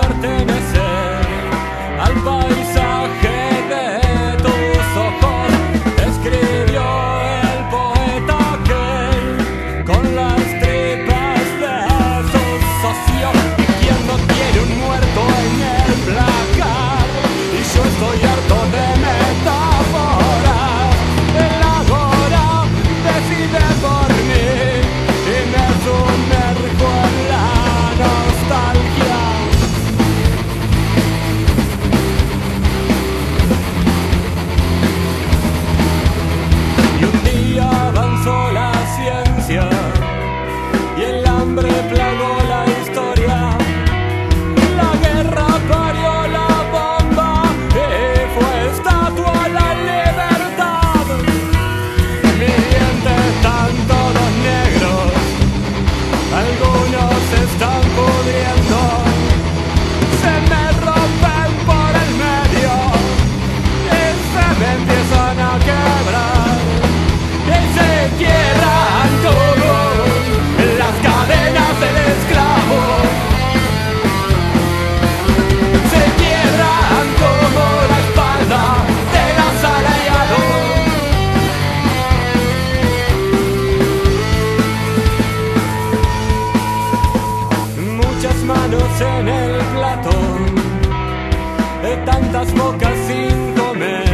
pertenecer al país. unos están pudriendo. manos en el plato de tantas bocas sin comer.